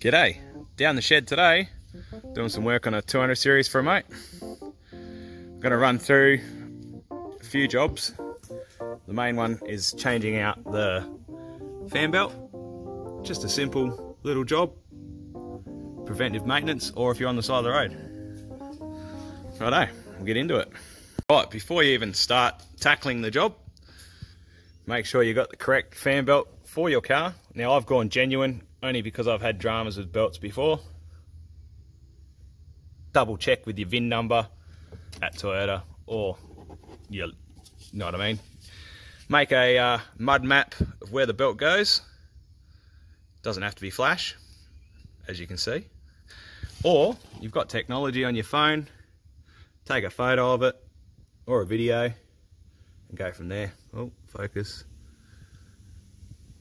G'day, down the shed today, doing some work on a 200 series for a mate. I'm gonna run through a few jobs. The main one is changing out the fan belt. Just a simple little job, preventive maintenance, or if you're on the side of the road. Righto, we'll get into it. Right, before you even start tackling the job, make sure you got the correct fan belt for your car. Now I've gone genuine only because I've had dramas with belts before. Double check with your VIN number at Toyota or you know what I mean. Make a uh, mud map of where the belt goes. Doesn't have to be flash, as you can see. Or you've got technology on your phone, take a photo of it or a video and go from there. Oh, focus.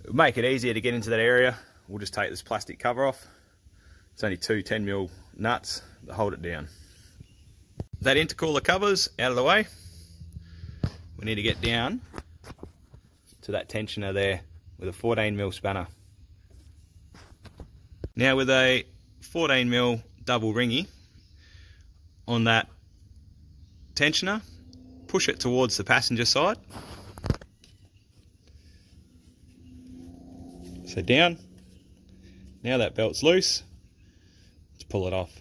It'll make it easier to get into that area we'll just take this plastic cover off. It's only two 10 mil nuts that hold it down. That intercooler cover's out of the way. We need to get down to that tensioner there with a 14 mil spanner. Now with a 14 mil double ringy on that tensioner, push it towards the passenger side. So down, now that belt's loose, let's pull it off.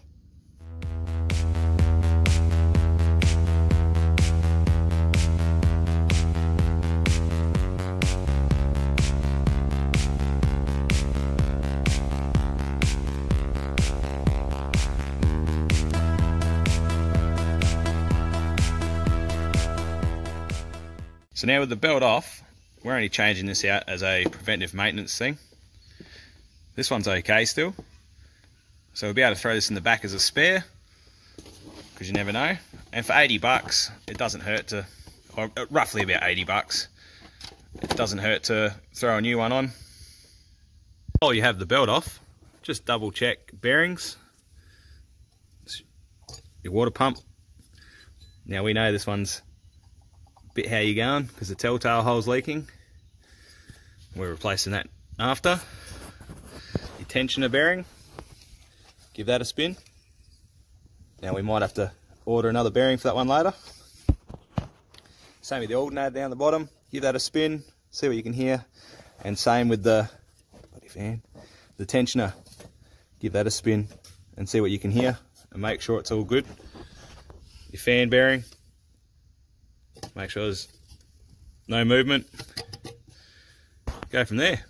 So now with the belt off, we're only changing this out as a preventive maintenance thing. This one's okay still. So we'll be able to throw this in the back as a spare, because you never know. And for 80 bucks, it doesn't hurt to, or uh, roughly about 80 bucks, it doesn't hurt to throw a new one on. While you have the belt off, just double check bearings, your water pump. Now we know this one's a bit how you going because the telltale hole's leaking. We're replacing that after tensioner bearing. Give that a spin. Now we might have to order another bearing for that one later. Same with the alternator down the bottom. Give that a spin, see what you can hear. And same with the bloody fan, the tensioner. Give that a spin and see what you can hear and make sure it's all good. Your fan bearing, make sure there's no movement. Go from there.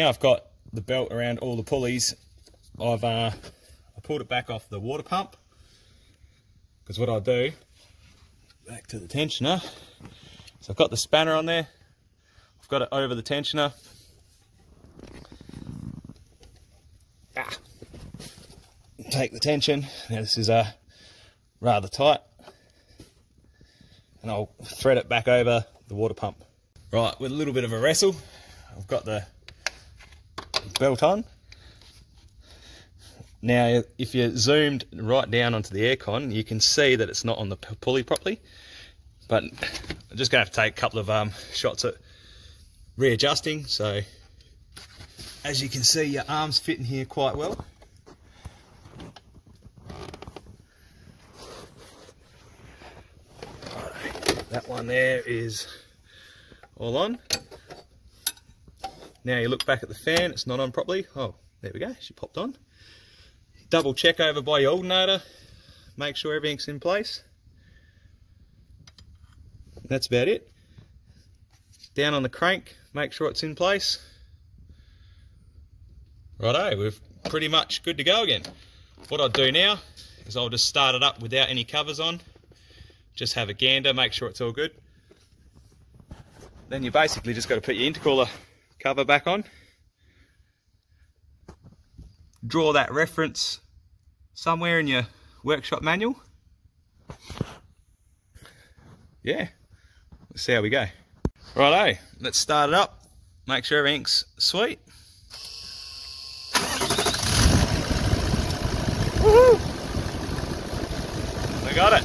Now I've got the belt around all the pulleys. I've uh, I pulled it back off the water pump because what I do, back to the tensioner. So I've got the spanner on there. I've got it over the tensioner. Ah. Take the tension. Now this is uh, rather tight. And I'll thread it back over the water pump. Right, with a little bit of a wrestle, I've got the belt on. Now, if you're zoomed right down onto the aircon, you can see that it's not on the pulley properly. But I'm just going to have to take a couple of um, shots at readjusting. So, as you can see, your arms fit in here quite well. That one there is all on. Now you look back at the fan, it's not on properly. Oh, there we go, she popped on. Double check over by your alternator, make sure everything's in place. That's about it. Down on the crank, make sure it's in place. Righto, we're pretty much good to go again. What I'll do now is I'll just start it up without any covers on. Just have a gander, make sure it's all good. Then you basically just got to put your intercooler cover back on. Draw that reference somewhere in your workshop manual. Yeah, let's see how we go. Righto, let's start it up. make sure everything's sweet. Woohoo! We got it.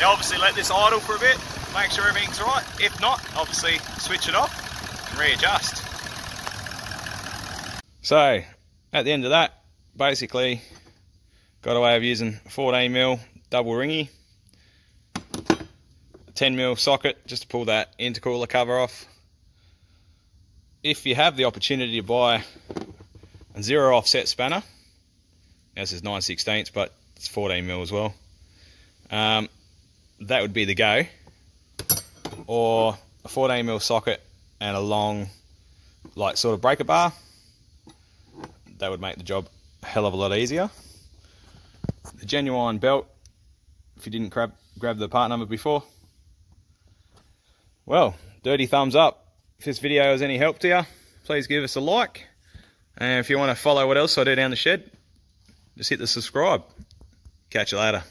Now obviously let this idle for a bit, make sure everything's right. If not, obviously switch it off and readjust. So, at the end of that, basically got away of using 14 mil double ringy 10 mil socket just to pull that intercooler cover off. If you have the opportunity to buy a zero offset spanner, this is 9 16 but it's 14 mil as well, um, that would be the go. Or a 14 mil socket and a long, like sort of breaker bar, that would make the job a hell of a lot easier. The genuine belt, if you didn't grab, grab the part number before, well, dirty thumbs up. If this video has any help to you, please give us a like. And if you want to follow what else I do down the shed, just hit the subscribe. Catch you later.